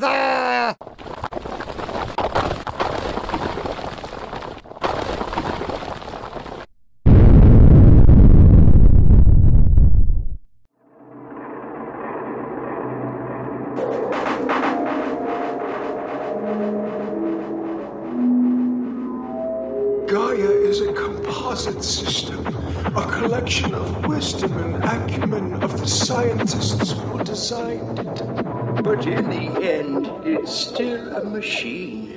there! Gaia is a composite system, a collection of wisdom and acumen of the scientists who designed it. But in the end, it's still a machine.